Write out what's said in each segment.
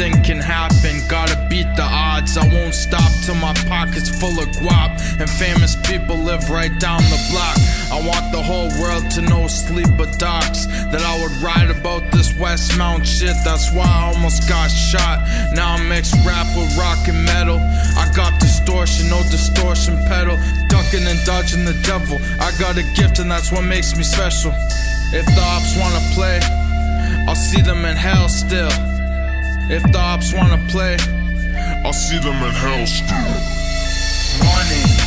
anything can happen. Gotta beat the odds. I won't stop till my pockets full of guap. And famous people live right down the block. I want the whole world to know Sleeper Dox. That I would write about this Westmount shit. That's why I almost got shot. Now I mix rap with rock and metal. I got distortion, no distortion pedal. Ducking and dodging the devil. I got a gift and that's what makes me special. If the ops wanna play, I'll see them in hell still. If the ops wanna play, I'll see them in hell still. money.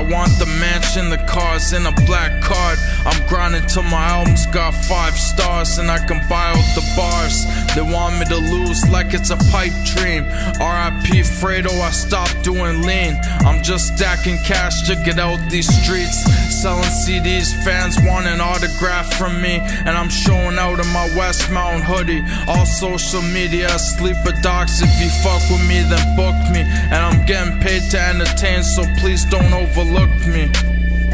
I want the mansion, the cars, and a black card. I'm grinding till my album's got five stars, and I can buy out the bars. They want me to lose like it's a pipe dream. RIP Fredo, I stopped doing lean. I'm just stacking cash to get out these streets. Selling CDs, fans want an autograph from me, and I'm showing out in my Westmount hoodie. All social media, Sleeper Dox. If you fuck with me, then book me. And I'm getting paid to entertain, so please don't overlook me.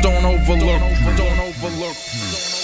Don't overlook me. Don't overlook me.